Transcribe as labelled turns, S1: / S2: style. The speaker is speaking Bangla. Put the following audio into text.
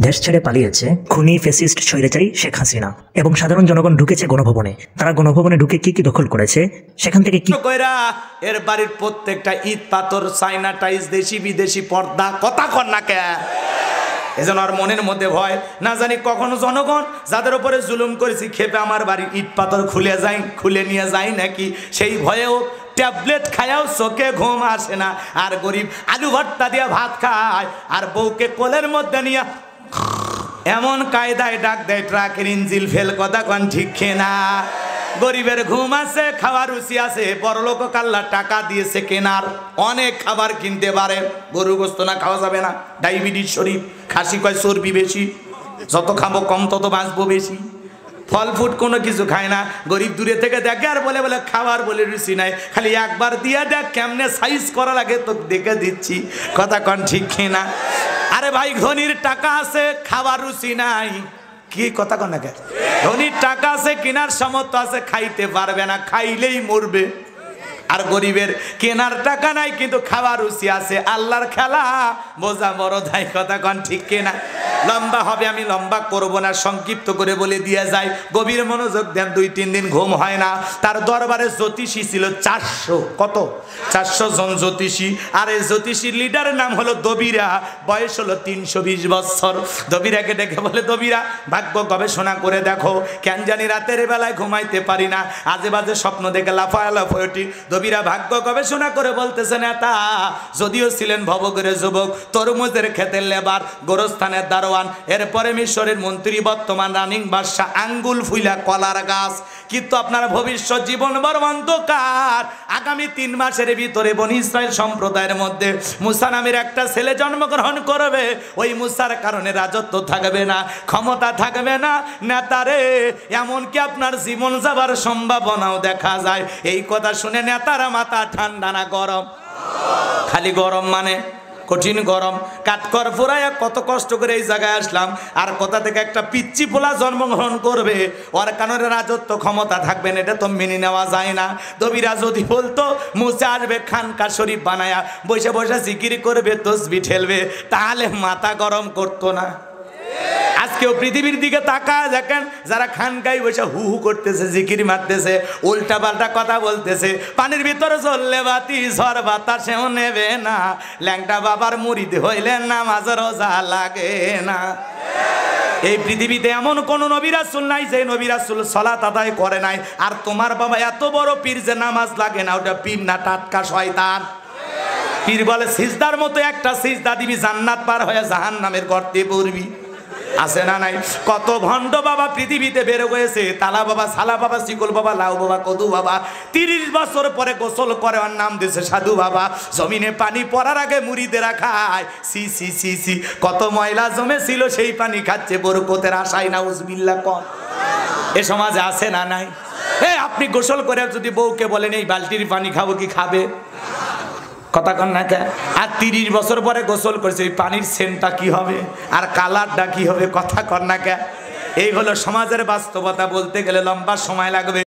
S1: দেশ ছেড়ে পালিয়েছে, খুনি, ফেসিস্ট, স্বৈরাচারী শেখ হাসিনা এবং সাধারণ জনগণ ঢুকেছে গণভবনে। তারা গণভবনে ঢুকে কি কি দখল করেছে? সেখান থেকে কি
S2: কইরা, এর বাড়ির প্রত্যেকটা ইট, পাথর চাইনা টাইস দেশি, বিদেশি পর্দা, কথা কর না কে? এজন্য আর মনের মধ্যে ভয়। না জানি কখনো জনগণ, যাদের উপরে জুলুম করেছি, খেপে আমার বাড়ির ইট, পাথর খুলে যাই, খুলে নিয়ে যাই নাকি? সেই ভয়েও ট্যাবলেট খায়াও চোখে ঘুম আসে না। আর গরিব আলু ভর্তা দিয়ে ভাত খায়, আর বউকে কোলের মধ্যে নিয়ে এমন কায়দায় ডাক দেয় ট্রাকের ইঞ্জিল ফেল কথা কন ঠিক না গরিবের ঘুম আছে, খাওয়ার রুচি আছে, বড়লোক কাল্লা টাকা দিয়েছে কেনার। অনেক খাবার কিনতে পারে, গরু গোস্ত না খাওয়া যাবে না। ডায়াবেটিস শরীর, খাসি কয় চর্বি বেশি। যত খাব কম, তত বাঁচবো বেশি। ফল ফুট কোনো কিছু খায় না। গরিব দূরে থেকে দেখে আর বলে বলে খাবার বলে রুচি নাই। খালি একবার দিয়ে দেখ কেমনে সাইজ করা লাগে তো দেখে দিচ্ছি। কথা কন ঠিক খেয়ে না আরে ভাই, ধনির টাকা আছে, খাওয়ার রুচি নাই। কি কথা কন ধনির টাকা আছে, কেনার সামর্থ্য আছে, খাইতে পারবে না, খাইলেই মরবে। আর গরিবের কেনার টাকা নাই, কিন্তু খাবার রুচি আছে। আল্লাহর খেলা, বোঝা ধাই কথা কন ঠিক কেনা? লম্বা হবে, আমি লম্বা করব না, সংক্ষিপ্ত করে বলে দিয়ে যাই গভীর মনোযোগ দেন, দুই, তিন দিন ঘুম হয় না। তার দরবারে জ্যোতিষী ছিল চারশো, কত? চারশো জন জ্যোতিষী। আর এই জ্যোতিষীর লিডারের নাম হলো দবিরা। বয়স হলো তিনশো বিশ বছর। দবিরাকে ডেকে বলে, দবিরা, ভাগ্য গবেষণা করে দেখো। কেন জানি রাতের বেলায় ঘুমাইতে পারি না। আজে বাজে স্বপ্ন দেখে লাফায় লাফায়টি দবিরা ভাগ্য গবেষণা করে বলতেছে, নেতা, যদিও ছিলেন ভবগরে যুবক, তরমুজের খেতের লেবার, গোরস্থানের দারোয়ান, এরপরে মিশরের মন্ত্রী, বর্তমান রানিং বাদশাহ, আঙ্গুল ফুইলা কলার গাছ, কিন্তু আপনার ভবিষ্যৎ জীবন বড় অন্ধকার। আগামী তিন মাসের ভিতরে বনি ইসরায়েল সম্প্রদায়ের মধ্যে মুসা নামের একটা ছেলে জন্মগ্রহণ করবে। ওই মুসার কারণে রাজত্ব থাকবে না, ক্ষমতা থাকবে না। নেতারে এমনকি আপনার জীবন যাবার সম্ভাবনাও দেখা যায়। এই কথা শুনে নেতারা মাথা ঠান্ডা না গরম? খালি গরম মানে? কঠিন গরম। কাঠকর ফুরাইয়া কত কষ্ট করে এই জায়গায় আসলাম, আর কোথা থেকে একটা পিচ্ছি পোলা জন্মগ্রহণ করবে? ওর কারণে রাজত্ব ক্ষমতা থাকবে না, এটা তো মেনে নেওয়া যায় না। দবিরা যদি বলতো, মুসে আসবে খানকা শরীফ বানায়া, বসে বসে জিকির করবে, তসবি ঠেলবে তাহলে মাথা গরম করতো না। আজকেও পৃথিবীর দিকে তাকায় দেখেন, যারা খান খানকাই বসে হু হু করতেছে, জিকির মারতেছে উল্টা পাল্টা কথা বলতেছে, পানির ভিতরে চললে বাতি, ঝড় বাতাসেও নেবে না, ল্যাংটা বাবার মুড়িদ হইলে নামাজ রোজা লাগে না। এই পৃথিবীতে এমন কোন নবিরাসুল নাই যে নবিরাসুল সলাত আদায় করে নাই। আর তোমার বাবা এত বড় পীর যে নামাজ লাগে না, ওটা পীর না টাটকা শয়তান। পীর বলে, সিজদার মতো একটা সিজদা দিবি, জান্নাত পার হয়ে জাহান নামের গর্তে পড়বি। আছে না নাই? কত ভণ্ড বাবা পৃথিবীতে বেরো হয়েছে। তালা বাবা, সালা বাবা, শিকল বাবা, লাউ বাবা, কদু বাবা। তিরিশ বছর পরে গোসল করে, ওর নাম দিয়েছে সাধু বাবা। জমিনে পানি পড়ার আগে মুড়িদেরা খায় সি সি সি সি। কত ময়লা জমে ছিল সেই পানি খাচ্ছে, বরকতের আশাই না উজবিল্লা কন। এ সমাজে আছে না নাই? এ, আপনি গোসল করে যদি বউকে বলেন, এই বালতির পানি খাব কি খাবে? কথা কন না আর তিরিশ বছর পরে গোসল করছে পানির সেনটা কি হবে? আর কালারটা কি হবে? কথা কন না কে? এই হলো সমাজের বাস্তবতা বলতে গেলে লম্বা সময় লাগবে।